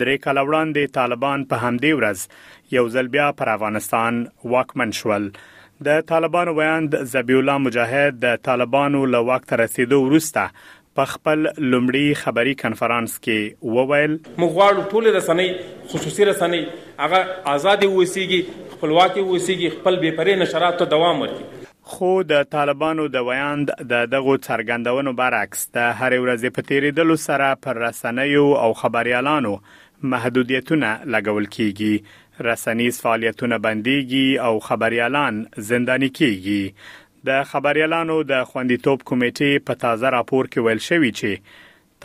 درې کاله وړاندې طالبان په همدې ورځ یو ځل بیا پر افغانستان واکمن شول. د طالبانو ویاند ذبیح الله مجاهد د طالبانو له واک ته رسیدو وروسته په خپل لومړي خبري کنفرانس کې وویل، موږ غواړو ټولې رسنۍ، خصوصي رسنۍ هغه ازادې واوسېږي، خپلواکې واوسېږي، خپل بې پرې نشراتو ته دوام ورکړي. خو د طالبانو د ویاند د دغو څرګندونو برعکس د هرې ورځې په تېرېدلو سره پر رسنیو او خبریالانو محدودیتونه لګول کېږي، رسنیز فعالیتونه بندېږي او خبریالان زنداني کېږي. د خبریالانو د خوندیتوب کمېټې په تازه راپور کې ویل شوي چې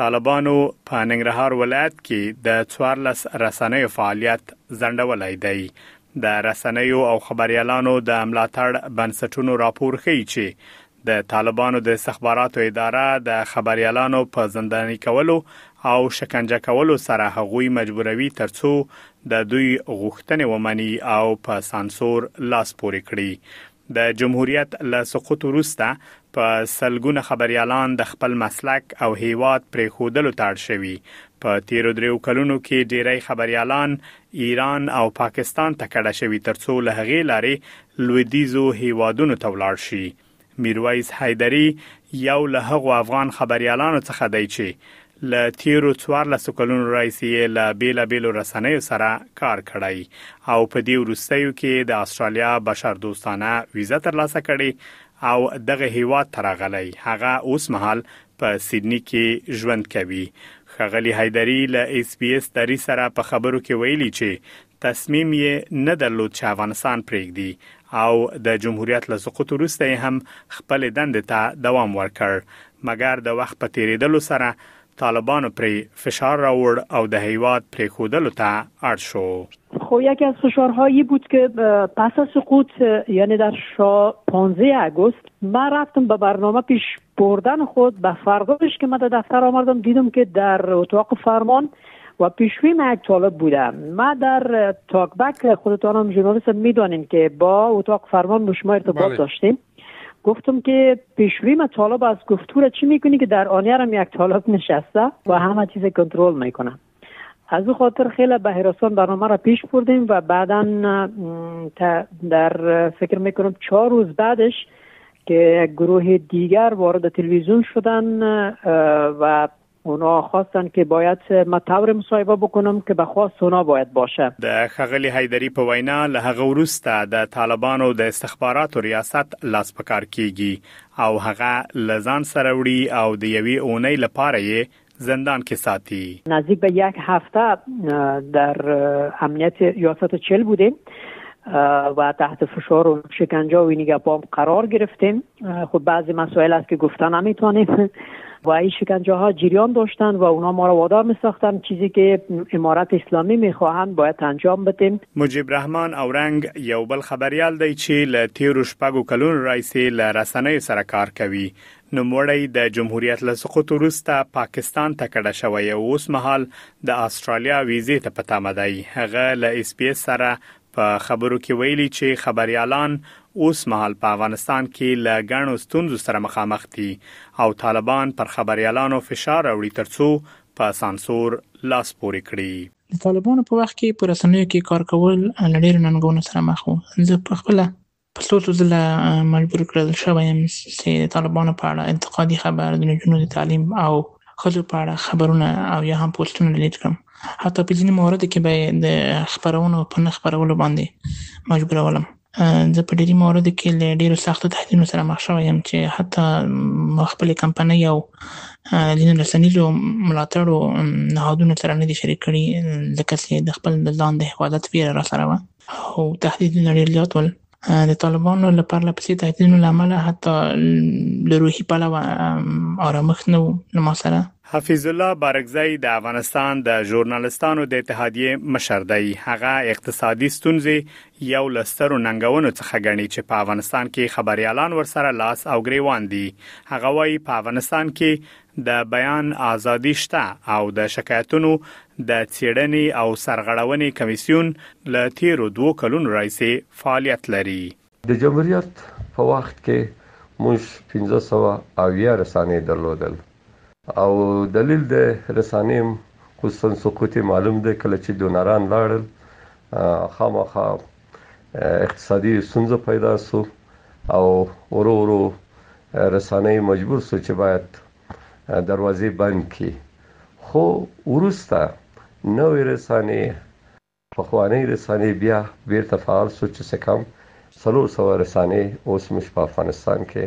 طالبانو په ننګرهار ولایت کې د څوارلس رسنیو فعالیت ځنډولی دی. د رسنیو او خبریالانو د ملاتړ بنسټونو راپور ښیي چې د طالبانو د استخباراتو اداره د خبریالانو په زنداني کولو او شکنجه کولو سره هغوی مجبوروي ترڅو د دوی غوښتنې ومني او په سانسور لاس پورې کړي. د جمهوریت له سقوط وروسته په سلګونه خبریالان د خپل مسلک او هیواد پریښودلو ته اړ شوي. په تیرو دریو کلونو کې ډیری خبریالان ایران او پاکستان ته کډه شوي ترڅو له هغې لارې لویدیځو هیوادونو ته ولاړ شي. میرویس حیدري یو له هغو افغان خبریالانو څخه دی چې له تېرو څوارلسو کلونو راهیسې یې له بېلابېلو رسنیو سره کار کړی او په دې وروستیو کې د استرالیا بشردوستانه ویزه ترلاسه کړې او دغه هیواد ته راغلی هغه اوس مهال په سیدني کې ژوند کوي ښاغلي حیدري له اس بي اس دری سره په خبرو کې ویلي چې تصمیم یې نه درلود چې افغانستان پرېږدي او د جمهوریت له سقوط وروسته یې هم خپلې دندې ته دوام ورکړ مګر د وخت په تیریدلو سره طالبانو پرې فشار راوړ او د هیواد پریښودلو ته اړ شو. خو یکی از فشارهایی بود که پس از سقوط یعنی در شا 15 اگست ما رفتم به برنامه پیش بردن خود به فردایش که ما در دفتر آمردم دیدم که در اتاق فرمان و پیشوی ما یک طالب بوده ما در تاکبک خودتانم ژورنالیست میدانیم که با اتاق فرمان مشما ارتباط بله. داشتیم گفتم که پیشروی ما طالب از گفتور چی میکنی که در آنیا یک طالب نشسته و همه چیز کنترل میکنه از او خاطر خیلی به حراسان برنامه را پیش بردیم و بعدا در فکر میکنم چهار روز بعدش که گروه دیگر وارد تلویزیون شدن و اونا خواستن که باید ما طور مصاحبه بکنم که به خواست اونا باید باشه. د ښاغلي حیدري په وینا له هغه وروسته د طالبانو د استخباراتو ریاست لاس په کار کېږي او هغه له ځان سره وړي او د یوې اونۍ لپاره یې زندان کې ساتي. نزدیک به یک هفته در امنیت ریاست چل بودیم. و تحت فشار و شکنجه و اینگه پام قرار گرفتیم خب بعضی مسائل است که گفتن نمیتونیم و این شکنجه ها جریان داشتن و اونا ما را وادار می ساختن چیزی که امارت اسلامی می خواهند باید انجام بدیم مجیب رحمان اورنگ یو بل خبریال دی چې له تیرو شپږو کلونو راځي له رسنیو سره کار کوي نوموړی د جمهوریت له سقوط وروسته پاکستان ته کډه شوی او اوس مهال د آسټرالیا ویزې ته په تمه دی. هغه له ایس بي ایس سره په خبرو کې ویلي چې خبریالان اوس مهال په افغانستان کې له ګڼو ستونزو سره مخامخ دي او طالبان پر خبریالانو فشار راوړي ترڅو په سانسور لاس پورې کړي. د طالبانو په وخت کې په رسنیو کې کار کول له ډېرو ننګونو سره مخ وو. زه په خپله په څو څو ځله مجبور کړل شوی یم چې د طالبانو په اړه انتقادي خبر د نجونو د تعلیم او ښځو په اړه خبرونه او یا هم پوسټونه ډیلیټ کړم حتی په ځینې موارد کې به د خبرونو په نه خبرولو باندې مجبورولم زه په ډیری موارد کې له ډیرو سختو تهدیدونو سره مخ شوم یم چې حتی خپل کمپنۍ او ځینې رسنیزو ملاتړو نهادونو سره نه دي شریک کړي ځکه چې د خپل د ځان د حفاظت ویره را سره وه او تهدیدونه ډېر زیات ول د طالبانو له پرله پسې تهدیدونو له امله حتی له روحي پلوه آرامښت نه و له ما سره حفیظ الله بارکزی د افغانستان د ژورنالستانو د اتحادیې مشر دی هغه اقتصادي ستونزې یو لسترو ننګونو څخه غني چې په افغانستان کې خبريالان ورسره لاس او غریوان دي هغه وایي په افغانستان کې د بیان ازادي شته او د شکایتونو د څیړنې او سرغړونې کمیسیون له تیرو دوو کلونو راهیسې فعالیت لري. د جمهوریت په وخت کې موږ پنځه سوه اویا رسانې درلودل او دلیل د رسانې خصوصاً سقوط یې معلوم دی، کله چې دونران لاړل خامخا اقتصادي ستونزه پیدا سو او ورو ورو رسانۍ مجبور سو چې باید دروازې بند کړي خو وروسته نوې رسانې پخوانۍ رسانې بیا بیرته فعال سو چې څه کم څلور سوه رسانې اوس موږ په افغانستان کې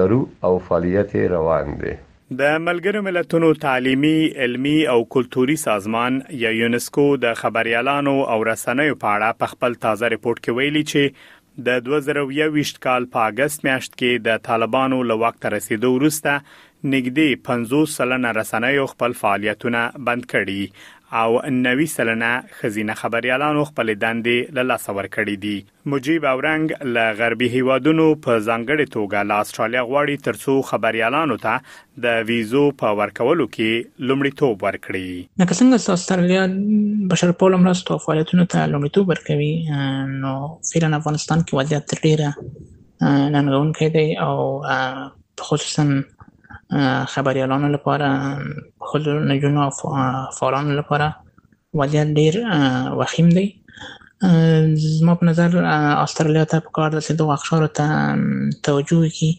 لرو او فعالیت یې روان دی. د ملګرو ملتونو تعلیمي، علمي او کلتوري سازمان یا یونسکو د خبریالانو او رسنیو په اړه په خپل تازه رپوټ کې ویلي چې د دوه زره او یوویشت کال په اګست میاشت کې د طالبانو له واک ته رسیدو وروسته نږدې پنځوس سلنه رسنیو خپل فعالیتونه بند کړي او نوي سلنه ښځینه خبریالانو خپلې دندې له لاسه ورکړې دي. مجیب اورنګ له غربي هیوادونو په ځانګړې توګه له اسټرالیا غواړي ترڅو خبریالانو ته د ویزو په ورکولو کې لومړیتوب ورکړي. لکه څنګه چې اسټرالیا بشرپالو مرستو او فعالیتونو ته لومړیتوب ورکوي نو فعلا افغانستان کې وضعیت تر ډیره ننګونکی دی او خصوصا خبریالانو لپاره ښځو نجونو او فعالانو لپاره وضعیت ډیر وخیم دی زما په نظر استرالیا ته په کار ده چې د واخشارو ته توجه وکړي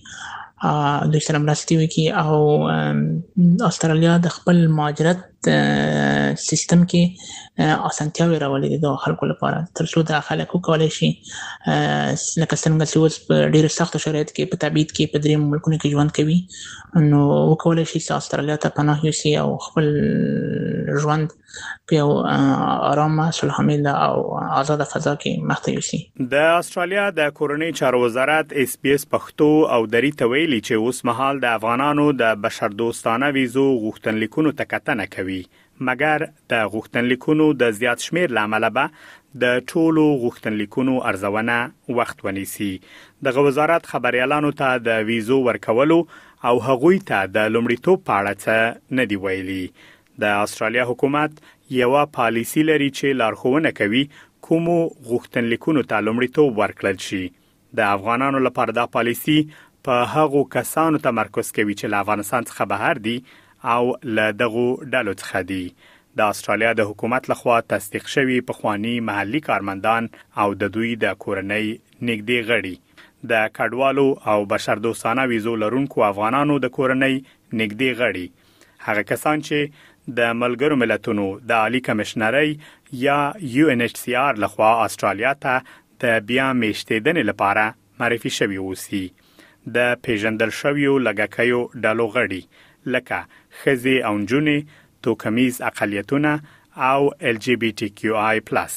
دوی سره مرستې وکړي او استرالیا د خپل مهاجرت سیستم کې اسانتیاوې راولي د خلکو لپاره تر څو د خلک وکولای شي لکه څنګه چې اوس په ډیرو سختو شرایطو کې په تبعید کې په دریم ملکونو کې ژوند کوي نو وکولای شي چې استرالیا ته پناه یوسي او خپل ژوند په آرامه سلحامیله او آزاد فضا کې مخته یوسي د استرالیا د کورنۍ چارو وزارت اس بي اس پښتو او دری ته ویلي چې اوس مهال د افغانانو د بشردوستانه ویزو غوښتنلیکونو ته کتنه کوي مګر د غوښتنلیکونو د زیات شمیر له امله به د ټولو غوښتنلیکونو ارزونه وخت ونیسي دغه وزارت خبريالانو ته د ویزو ورکولو او هغوی ته د لومړیتوب په اړه څه نه دی ویلي د استرالیا حکومت یوه پالیسی لري چې لارښوونه کوي کومو غوښتنلیکونو ته لومړیتوب ورکړل شي د افغانانو لپاره دا پالیسی په هغو کسانو تمرکز کوي چې له افغانستان څخه بهر دي او له دغو ډلو څخه دي د استرالیا د حکومت لخوا تصدیق شوی پخوانی محلي کارمندان او د دوی د کورنۍ نږدې غړي د کډوالو او بشردوستانه ویزو لرونکو افغانانو د کورنۍ نږدې غړي هغه کسان چې د ملګرو ملتونو د عالی کمشنرۍ یا یو ان ایچ سی آر لخوا استرالیا ته د بیا میشتېدنې لپاره معرفي شوي اوسي. د پېژندل شویو لږکیو ډلو غړي لکه ښځې او نجونې، توکمیز اقلیتونه او LGBTQI پلس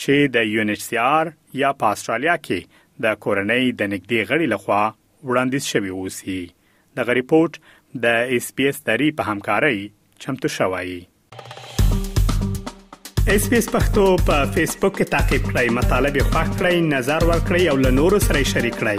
چې د UNHCR یا په اسټرالیا کې د کورنۍ د نږدې غړي لخوا وړاندیز شوي اوسي. دغه رپوټ د اس بي اس دري په همکارۍ چمتو شوی. اس پی اس پختو په فیسبوک کې تا کې پلی مطلب یو فاک کړئ نظر ور کړئ او له نورو سره شریک کړئ